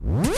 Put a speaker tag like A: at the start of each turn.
A: you